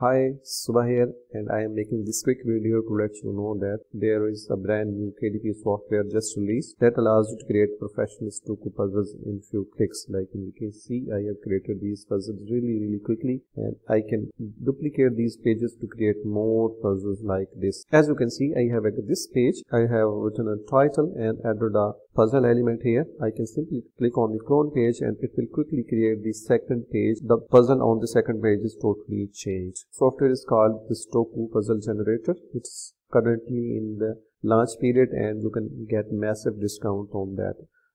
Hi, Subha here and I am making this quick video to let you know that there is a brand new KDP software just released that allows you to create professional Sudoku puzzles in few clicks. Like you can see, I have created these puzzles really really quickly and I can duplicate these pages to create more puzzles like this. As you can see, I have at this page, I have written a title and added a puzzle element here. I can simply click on the clone page and it will quickly create the second page. The puzzle on the second page is totally changed software is called the Sudoku puzzle generator it's currently in the launch period and you can get massive discount on that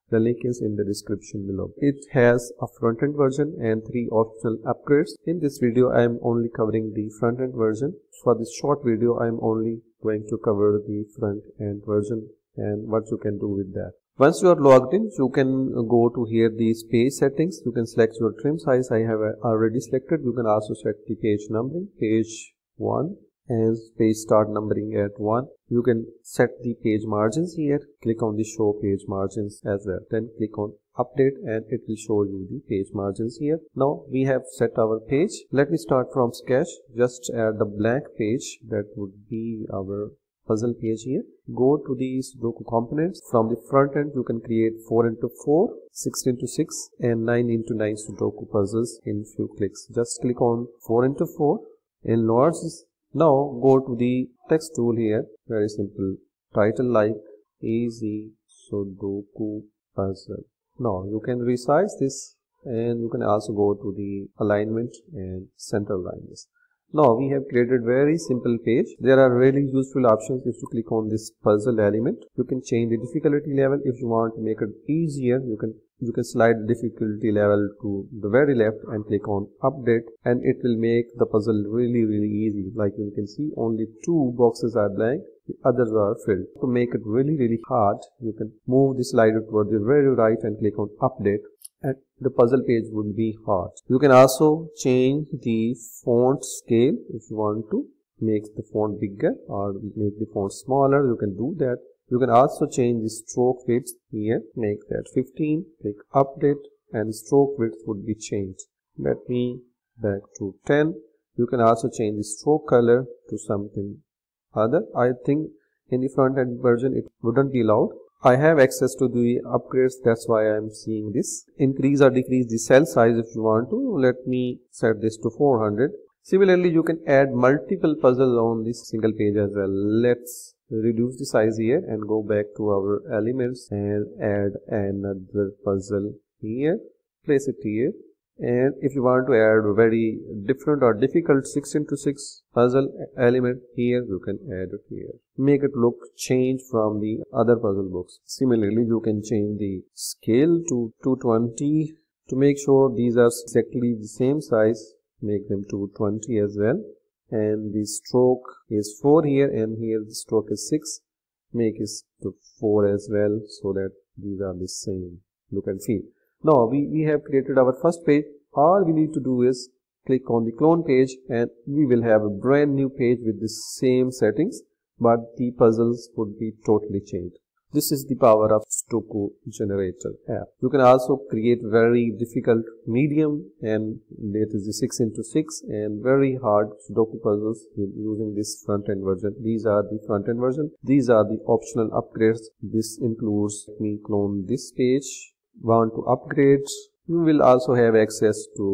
the link is in the description below. It has a front-end version and three optional upgrades. In this video, I am only covering the front-end version. For this short video, I am only going to cover the front-end version and what you can do with that. Once you are logged in, you can go to here the page settings. You can select your trim size. I have uh, already selected. You can also set the page numbering, page 1 and page start numbering at 1. You can set the page margins here. Click on the show page margins as well. Then click on update and it will show you the page margins here. Now we have set our page. Let me start from sketch. Just add the blank page that would be our puzzle page here. Go to the Sudoku components. From the front end you can create 4 into 4 6 into 6 and 9 into 9 Sudoku puzzles in few clicks. Just click on 4 into 4 and loads now go to the text tool here. Very simple. Title like easy Sudoku puzzle. Now you can resize this and you can also go to the alignment and center lines now we have created very simple page. There are really useful options if you click on this puzzle element. You can change the difficulty level if you want to make it easier. You can you can slide the difficulty level to the very left and click on update and it will make the puzzle really really easy. Like you can see only two boxes are blank the others are filled. To make it really really hard you can move the slider toward the very right and click on update and the puzzle page would be hard. You can also change the font scale if you want to make the font bigger or make the font smaller. You can do that. You can also change the stroke width here. Make that 15. Click update and stroke width would be changed. Let me back to 10. You can also change the stroke color to something other. I think in the front end version it wouldn't be allowed. I have access to the upgrades that's why I am seeing this. Increase or decrease the cell size if you want to. Let me set this to 400 similarly you can add multiple puzzles on this single page as well. Let's reduce the size here and go back to our elements and add another puzzle here. Place it here and if you want to add very different or difficult 6 into 6 puzzle element here you can add it here. Make it look change from the other puzzle books. Similarly you can change the scale to 220 to make sure these are exactly the same size. Make them 220 as well. And the stroke is 4 here and here the stroke is 6 make it to 4 as well so that these are the same. Look and feel now we, we have created our first page. All we need to do is click on the clone page and we will have a brand new page with the same settings but the puzzles would be totally changed. This is the power of Sudoku generator app. You can also create very difficult medium and that is the 6 into 6 and very hard Sudoku puzzles using this front end version. These are the front end version. These are the optional upgrades. This includes me clone this page want to upgrade you will also have access to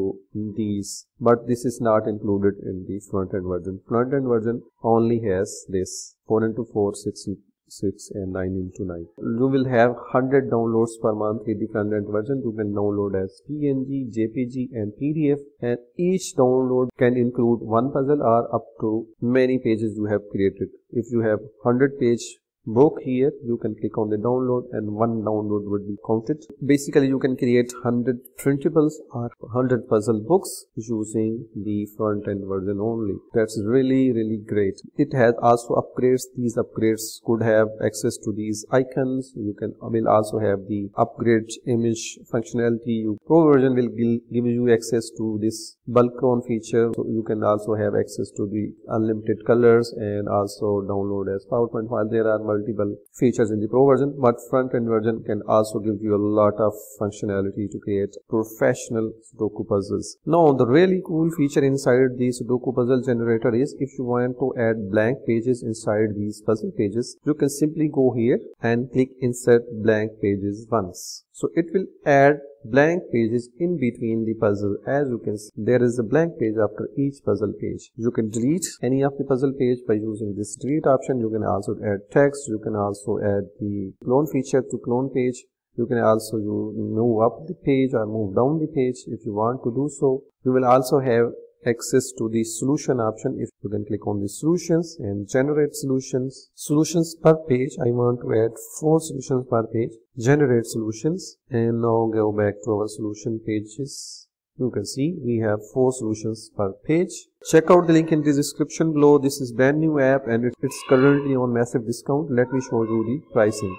these but this is not included in the front end version. Front end version only has this 4 into 4 6 6 and 9 into 9 you will have 100 downloads per month with the front end version. You can download as png jpg and pdf and each download can include one puzzle or up to many pages you have created. If you have 100 page book here. You can click on the download and one download would be counted. Basically you can create 100 printables or 100 puzzle books using the front end version only. That's really really great. It has also upgrades. These upgrades could have access to these icons. You can will also have the upgrade image functionality. You pro version will give you access to this bulk on feature. So you can also have access to the unlimited colors and also download as powerpoint file. There are multiple features in the pro version but front end version can also give you a lot of functionality to create professional sudoku puzzles. Now the really cool feature inside the sudoku puzzle generator is if you want to add blank pages inside these puzzle pages you can simply go here and click insert blank pages once. So it will add blank pages in between the puzzle. As you can see there is a blank page after each puzzle page. You can delete any of the puzzle page by using this delete option. You can also add text. You can also add the clone feature to clone page. You can also move up the page or move down the page if you want to do so. You will also have access to the solution option. If you can click on the solutions and generate solutions solutions per page i want to add four solutions per page. Generate solutions and now go back to our solution pages. You can see we have four solutions per page. Check out the link in the description below. This is brand new app and it's currently on massive discount. Let me show you the pricing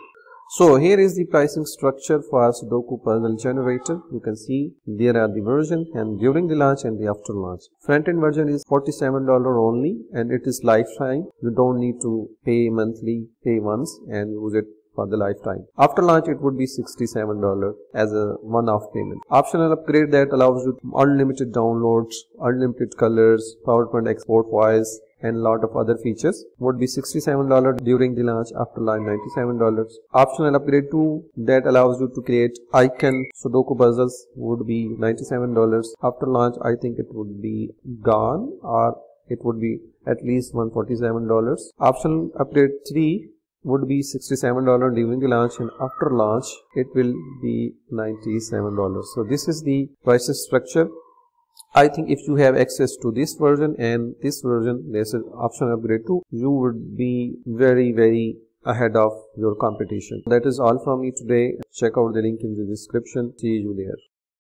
so here is the pricing structure for Sudoku puzzle generator. You can see there are the version and during the launch and the after launch. Front end version is $47 only and it is lifetime. You don't need to pay monthly, pay once and use it for the lifetime. After launch, it would be $67 as a one-off payment. Optional upgrade that allows you unlimited downloads, unlimited colors, PowerPoint export files, and lot of other features. Would be $67 during the launch after launch $97 optional upgrade 2 that allows you to create icon sudoku puzzles would be $97 after launch i think it would be gone or it would be at least $147 optional upgrade 3 would be $67 during the launch and after launch it will be $97 so this is the pricing structure I think if you have access to this version and this version, there's an option upgrade too, you would be very, very ahead of your competition. That is all from me today. Check out the link in the description. See you there.